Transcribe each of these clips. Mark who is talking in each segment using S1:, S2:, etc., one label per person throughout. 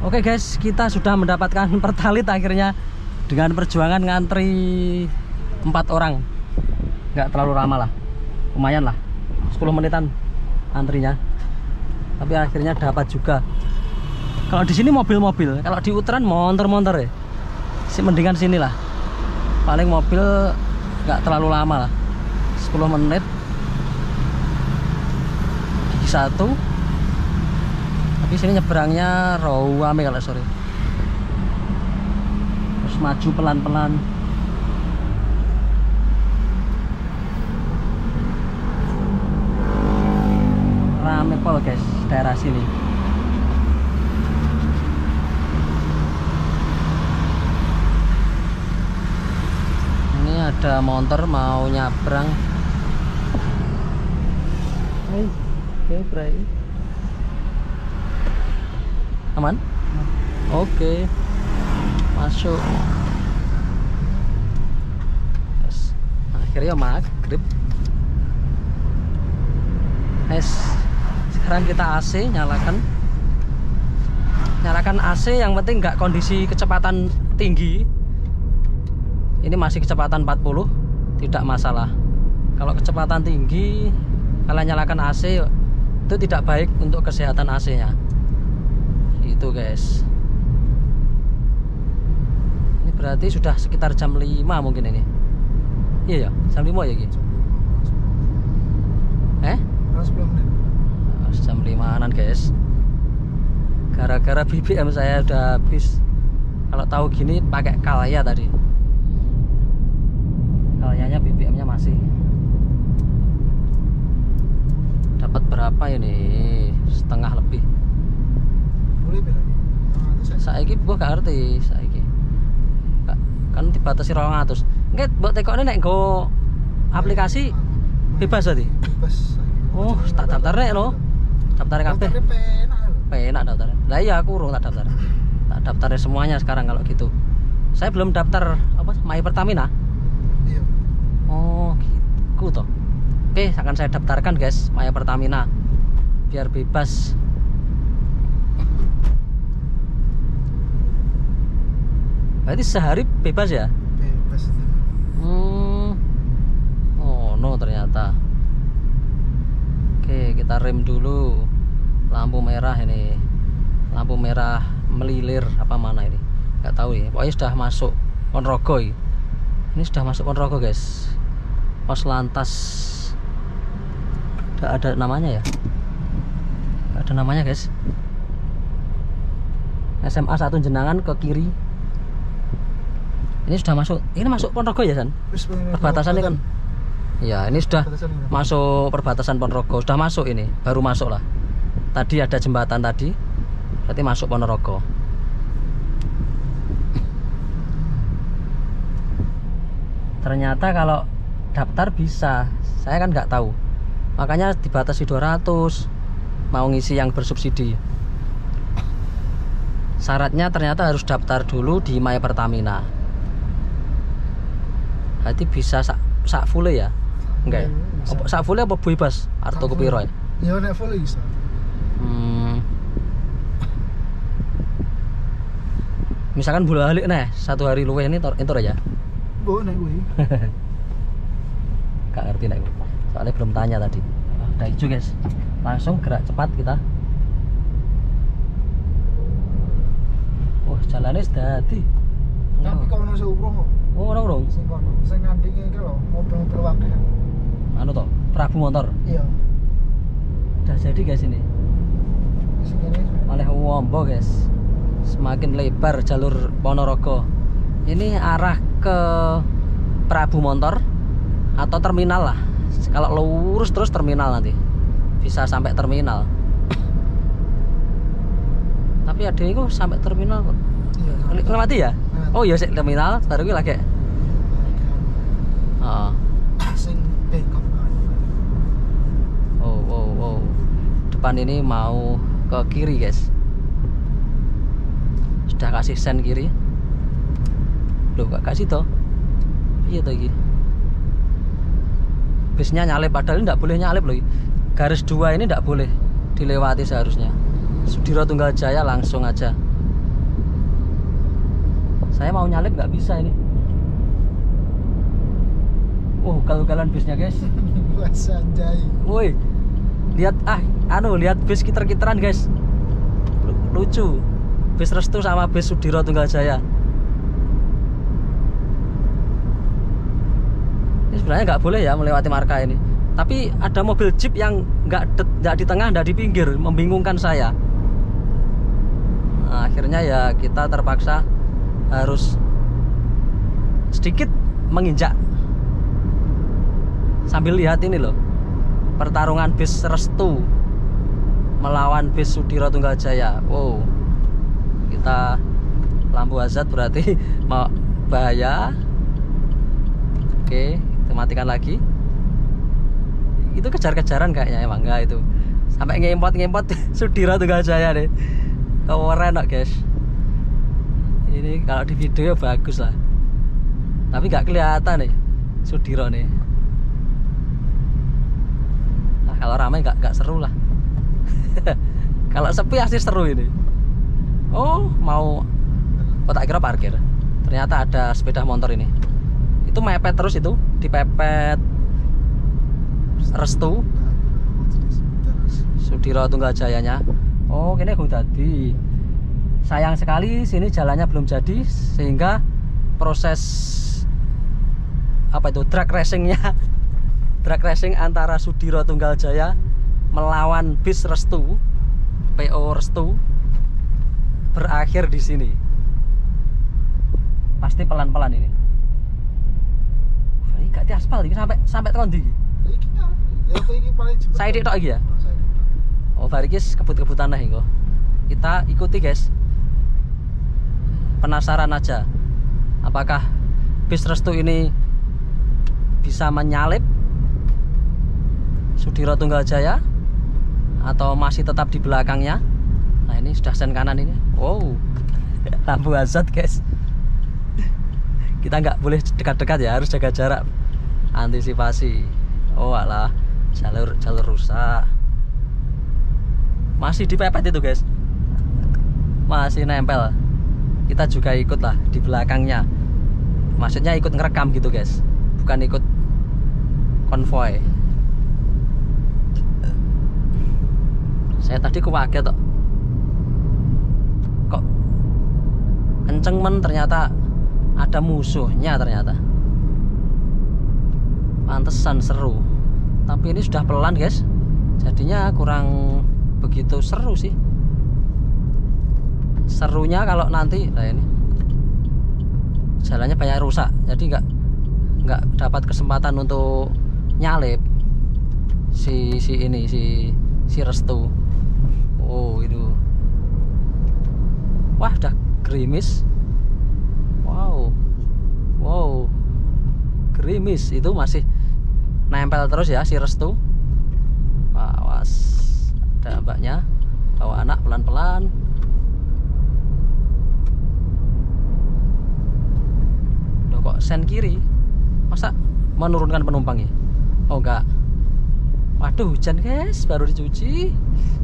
S1: Oke guys, kita sudah mendapatkan pertalit akhirnya dengan perjuangan ngantri empat orang. Nggak terlalu lama lah, lumayan lah, 10 menitan antrinya. Tapi akhirnya dapat juga. Kalau di sini mobil-mobil, kalau di Uteran montor-montor ya. Si mendingan sini lah. Paling mobil nggak terlalu lama lah, 10 menit. Gigi satu, tapi sini nyebrangnya rawame kalau sore terus maju pelan-pelan. Rame pol guys daerah sini. Ini ada motor mau nyabrang. Hai, oke Bray aman? Oke. Masuk. Yes. akhirnya maghrib. Yes. sekarang kita AC nyalakan. Nyalakan AC yang penting nggak kondisi kecepatan tinggi. Ini masih kecepatan 40 tidak masalah. Kalau kecepatan tinggi kalian nyalakan AC itu tidak baik untuk kesehatan AC nya itu guys. Ini berarti sudah sekitar jam 5 mungkin ini. Iya ya? Jam 5 ya Ki? eh? Jam 5an guys. Gara-gara BBM saya udah habis. Kalau tahu gini pakai kalaya tadi. Kalayanya BBM nya masih. Dapat berapa ini? Setengah lebih saiki gua gak ngerti saiki. Ka- kan dibatasi 200 nggak buat tekoknya nek go aplikasi bebas tadi oh tak daftar nek lo daftar kabeh penak daftar lah iya aku urung tak daftar. Tak daftar semuanya sekarang kalau gitu. Saya belum daftar apa My Pertamina? Oh gitu toh. Oke akan saya daftarkan guys My Pertamina. Biar bebas berarti sehari bebas ya Hmm. Oh, no ternyata. Oke, kita rem dulu. Lampu merah ini. Lampu merah melilir apa mana ini? Nggak tahu ya. Pokoknya sudah masuk Ponorogo ini. Ini sudah masuk Ponorogo, guys. Pos lantas. Udah ada namanya ya? Ada namanya, guys. SMA 1 Jenangan ke kiri. Ini sudah masuk. Ini masuk Ponorogo ya, San? perbatasan ini? Kan ya ini sudah masuk perbatasan Ponorogo. Sudah masuk ini baru masuk lah. Tadi ada jembatan tadi berarti masuk Ponorogo. Ternyata kalau daftar bisa saya kan nggak tahu. Makanya dibatasi 200 mau ngisi yang bersubsidi. Syaratnya ternyata harus daftar dulu di My Pertamina berarti bisa sak sak full ya? Enggak ya?
S2: Bisa.
S1: apa sak full apa bebas?
S2: Sak
S1: kepiro ya
S2: Ya nek full iso.
S1: hmm. misalkan bulan balik nih satu hari luwe ini tor entor aja.
S2: Mbok nek kuwi.
S1: gak ngerti nek soalnya belum tanya tadi. Ah, udah hijau guys. Langsung gerak cepat kita. Wah jalannya sudah hati.
S2: Tapi ono seubroh kok.
S1: Oh orang dong
S2: Sing kono, sing iki lho, mobil-mobil wakil.
S1: anu toh Prabu motor?
S2: Iya.
S1: udah jadi guys ini. Oleh Wombo guys. Semakin lebar jalur Ponorogo. Ini arah ke Prabu Montor atau terminal lah. Kalau lurus terus terminal nanti. Bisa sampai terminal. Tapi ada ini kok sampai terminal kok?
S2: Iya.
S1: Ngel- ngelewati ya oh iya sih terminal baru gue lagi oh,
S2: Sing bengkok.
S1: oh, wow, wow. depan ini mau ke kiri guys. Sudah kasih sen kiri. Loh gak kasih toh? Iya toh iki. Bisnya nyalip padahal ini nggak boleh nyalip loh. Garis dua ini nggak boleh dilewati seharusnya. Sudiro Tunggal Jaya langsung aja saya mau nyalip nggak bisa ini. Oh kalau kalian bisnya guys.
S2: Mas Anjay.
S1: woi lihat ah anu lihat bis kiter-kiteran guys. Lu- lucu. Bis restu sama bis Sudiro Tunggal Jaya. Ini sebenarnya nggak boleh ya melewati marka ini. Tapi ada mobil jeep yang nggak de- nggak di tengah nggak di pinggir membingungkan saya. Nah, akhirnya ya kita terpaksa harus sedikit menginjak. Sambil lihat ini loh pertarungan bis restu melawan bis Sudiro Tunggal Jaya. Wow kita lampu hazard berarti mau bahaya. Oke kita matikan lagi. Itu kejar-kejaran kayaknya emang enggak itu. Sampai ngempot-ngempot Sudiro Tunggal Jaya deh. Keren kok guys ini kalau di video ya bagus lah. Tapi nggak kelihatan nih Sudiro nih. Nah, kalau ramai nggak nggak seru lah. Kalau sepi pasti seru ini. Oh mau oh tak kira parkir. Ternyata ada sepeda motor ini. Itu mepet terus itu dipepet. Restu. Sudiro Tunggal Jayanya. Oh ini gue tadi sayang sekali sini jalannya belum jadi sehingga proses apa itu drag racingnya drag racing antara Sudiro Tunggal Jaya melawan bis Restu PO Restu berakhir di sini pasti pelan-pelan ini ini gak di aspal ini sampai sampai di
S2: jebet.
S1: Saya dik tok ya?
S2: Oh,
S1: barikis kebut-kebutan lah ini Kita ikuti guys. Penasaran aja. Apakah bis restu ini bisa menyalip Sudiro Tunggal Jaya atau masih tetap di belakangnya? Nah, ini sudah sen kanan ini. Wow. Lampu hazard, guys. Kita nggak boleh dekat-dekat ya, harus jaga jarak. Antisipasi. Oh, alah. Jalur jalur rusak masih dipepet itu guys masih nempel kita juga ikut lah di belakangnya. Maksudnya ikut ngerekam gitu guys. Bukan ikut konvoy. Saya tadi kaget kok kok kenceng men? Ternyata ada musuhnya ternyata. Pantesan seru. Tapi ini sudah pelan guys. Jadinya kurang begitu seru sih serunya kalau nanti nah ini. Jalannya banyak rusak jadi nggak nggak dapat kesempatan untuk nyalip si si ini si si restu. Oh itu. Wah udah gerimis. Wow. Wow. Gerimis. Itu masih nempel terus ya si restu. Awas ada mbaknya. Bawa anak pelan-pelan Sen kiri masa menurunkan penumpang ya oh enggak. Waduh hujan guys baru dicuci.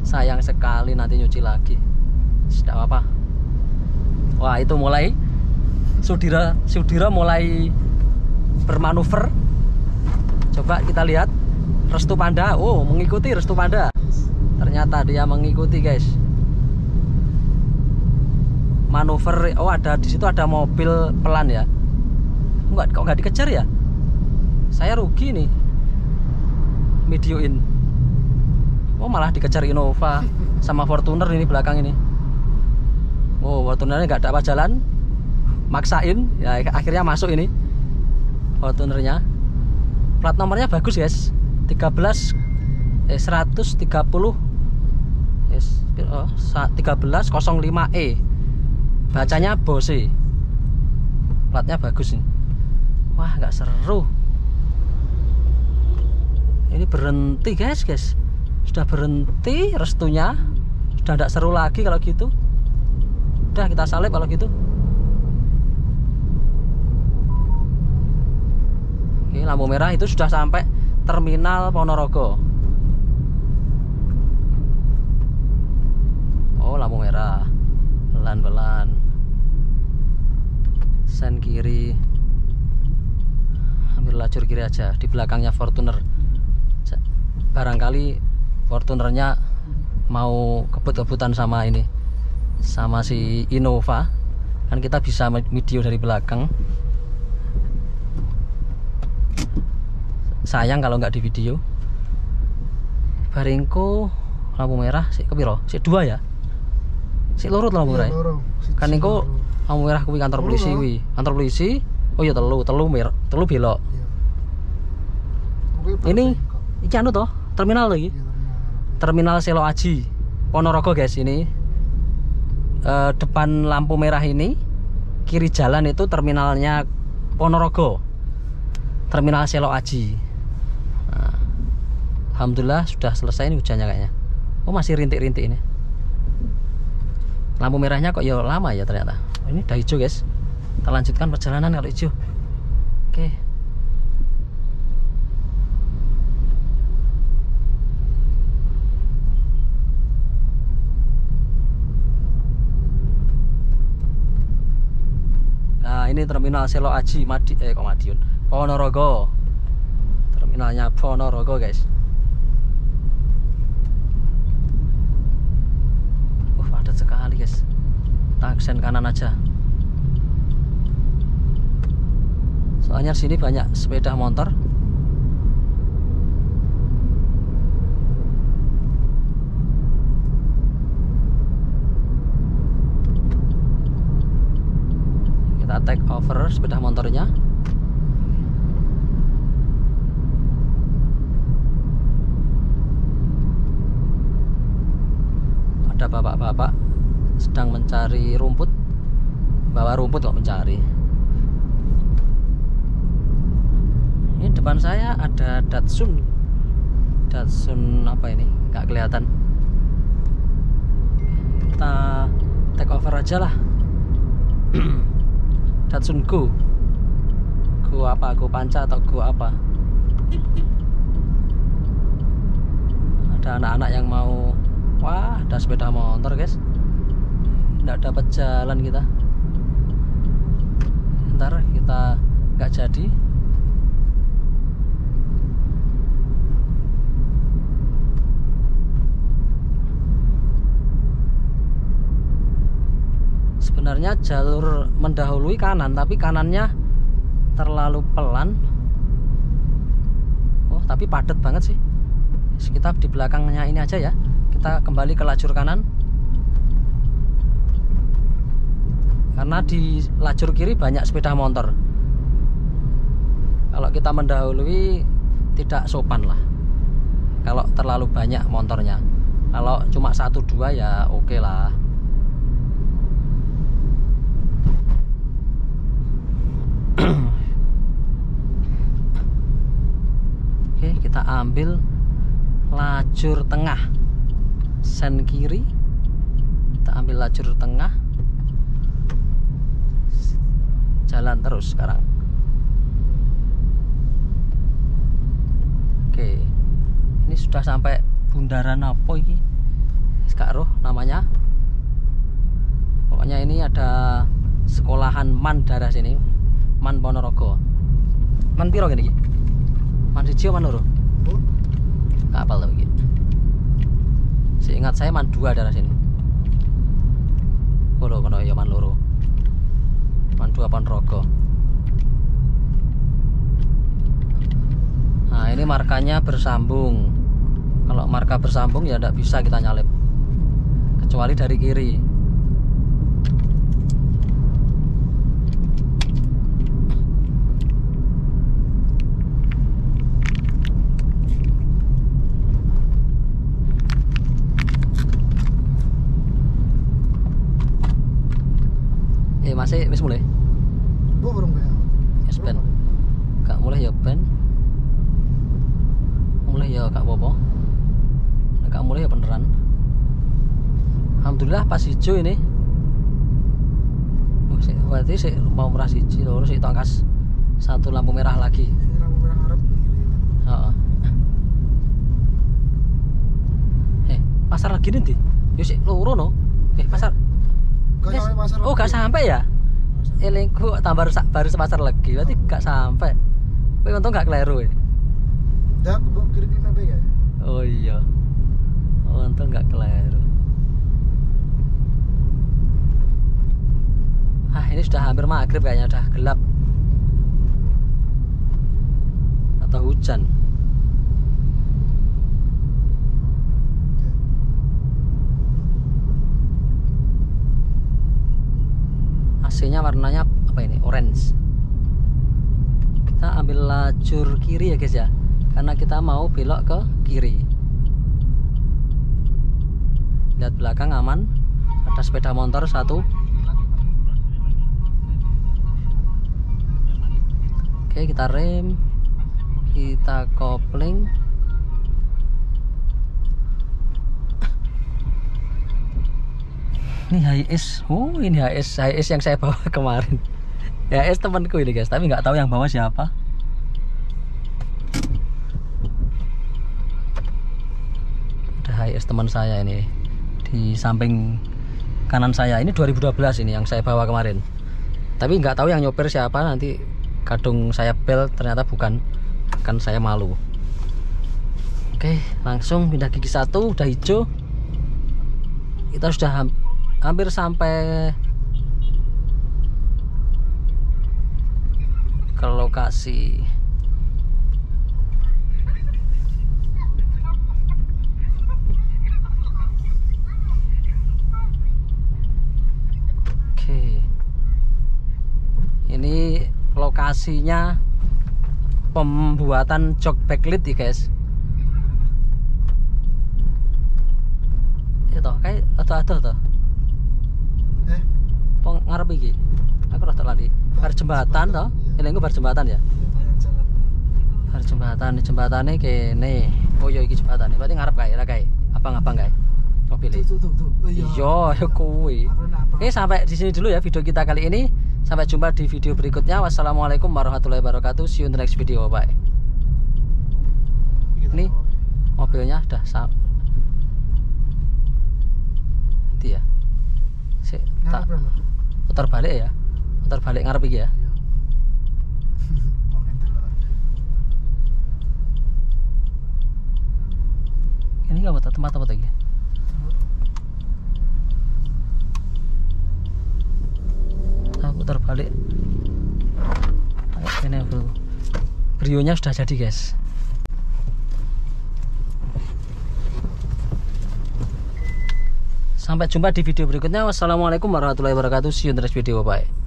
S1: Sayang sekali nanti nyuci lagi. Tidak apa-apa. Wah itu mulai Sudira Sudira mulai bermanuver. Coba kita lihat Restu Panda. Oh mengikuti Restu Panda. Ternyata dia mengikuti guys. Manuver oh ada di situ ada mobil pelan ya enggak kok nggak dikejar ya? Saya rugi nih. Videoin oh malah dikejar Innova sama Fortuner ini belakang ini. Oh Fortunernya nggak dapat jalan. Maksain. Ya akhirnya masuk ini. Fortunernya. Plat nomornya bagus guys. 13 eh 130 yes, oh, 1305E bacanya Bose. Platnya bagus nih wah nggak seru. Ini berhenti guys guys. Sudah berhenti restunya. Sudah tidak seru lagi kalau gitu. Udah kita salib kalau gitu. Oke, lampu merah itu sudah sampai terminal Ponorogo. Oh lampu merah. Pelan-pelan lajur kiri aja di belakangnya Fortuner. Barangkali Fortunernya mau kebut-kebutan sama ini sama si Innova. Kan kita bisa video dari belakang. Sayang kalau nggak di video. Baringko lampu merah si kepiro si dua ya? Si lurut lampu merah ya?
S2: Iya, loro. Siji,
S1: kan niku lampu merah kuwi kantor polisi kantor polisi? Oh iya telu telu mer telu belok Ini iki anu toh? Terminal lagi
S2: Iya, terminal.
S1: Selo Aji Ponorogo guys ini. Eh, depan lampu merah ini kiri jalan itu terminalnya Ponorogo. Terminal Selo Aji. Nah, Alhamdulillah sudah selesai ini hujannya kayaknya. Oh masih rintik-rintik ini. Lampu merahnya kok ya lama ya ternyata. Oh, ini? Udah hijau guys. Kita lanjutkan perjalanan kalau hijau. Oke. Nah ini terminal Selo Aji Madi eh kok Madiun? Ponorogo. Terminalnya Ponorogo guys. Wah padat sekali guys. Kita aksen kanan aja. Soalnya sini banyak sepeda motor kita take over sepeda motornya. Ada bapak-bapak sedang mencari rumput. Bawa rumput kok mencari. Ini depan saya ada Datsun. Datsun apa ini? Nggak kelihatan. Kita take over aja lah Datsun Go Go apa? Go Panca atau Go apa? Ada anak-anak yang mau wah ada sepeda motor guys. Nggak dapat jalan kita. Ntar kita nggak jadi sebenarnya jalur mendahului kanan tapi kanannya terlalu pelan. Oh tapi padat banget sih. Kita di belakangnya ini aja ya. Kita kembali ke lajur kanan. Karena di lajur kiri banyak sepeda motor. Kalau kita mendahului tidak sopan lah. Kalau terlalu banyak motornya. Kalau cuma satu dua ya oke lah Kita ambil lajur tengah. Sen kiri. Kita ambil lajur tengah. Jalan terus sekarang. Oke. Ini sudah sampai bundaran apa ini? Roh namanya. Pokoknya ini ada sekolahan MAN daerah sini. MAN Ponorogo. MAN piro gini? Ki? Man siji apa man loro?
S2: Oh,
S1: Gak apal tau iki. Seingat saya man dua daerah sini. Oh lho, kono ya man loro. Man dua Ponorogo. Nah ini markanya bersambung. Kalau marka bersambung ya tidak bisa kita nyalip. Kecuali dari kiri. Masih wis mulai.
S2: Bu burung ya.
S1: Yes, Ben. Gak mulai ya Ben. Mulai ya gak apa-apa. Nek Gak mulai ya beneran. Alhamdulillah pas hijau ini. Oh, sik, berarti sih mau merah siji loro sik tongkas satu lampu merah lagi.
S2: Lampu merah Arab ini.
S1: Heeh. Eh, pasar lagi nanti. Yo sik loro no. Eh, pasar.
S2: Gak sampai.
S1: Oh, gak sampai ya? Elingku tambah sa- baru sepasar lagi. Berarti gak sampai. Kowe untung gak keliru ya.
S2: Dak, mbok kirim map ya.
S1: Oh iya. Oh, untung gak keliru. Ah, ini sudah hampir maghrib kayaknya udah gelap. Atau hujan. AC-nya warnanya apa ini? Orange. Kita ambil lajur kiri ya guys ya. Karena kita mau belok ke kiri. Lihat belakang aman. Ada sepeda motor satu. Oke, kita rem. Kita kopling. Ini HIS. Oh, ini HIS. HIS yang saya bawa kemarin. HIS temanku ini guys, tapi nggak tahu yang bawa siapa. Ada HIS teman saya ini di samping kanan saya. Ini 2012 ini yang saya bawa kemarin. Tapi nggak tahu yang nyopir siapa nanti kadung saya bel ternyata bukan kan saya malu oke langsung pindah gigi satu udah hijau kita sudah hampir sampai ke lokasi. Oke. Ini lokasinya pembuatan jok backlit ya guys. Ya toh kayak atau atau peng ngarep iki aku rada lali bar jembatan
S2: Iya.
S1: ini bar jembatan ya
S2: ya jalan.
S1: bar jembatan jembatannya kene oh iya iki jembatan berarti ngarep kae ra kae abang-abang kae mobil.
S2: Oh, iya.
S1: iya ya kuwi
S2: Apa, apa?
S1: Oke sampai di sini dulu ya video kita kali ini. Sampai jumpa di video berikutnya. Wassalamualaikum warahmatullahi wabarakatuh. See you in the next video. Bye. Ini. Mobilnya udah sa Nanti ya. Sik, tak? Putar balik ya. Putar balik ngarep iki ya.
S2: Iya.
S1: Ini enggak betul tempat apa lagi? Nah, putar balik. Ini bro. Brionya sudah jadi guys. Sampai jumpa di video berikutnya. Wassalamualaikum warahmatullahi wabarakatuh. See you in the next video. Bye.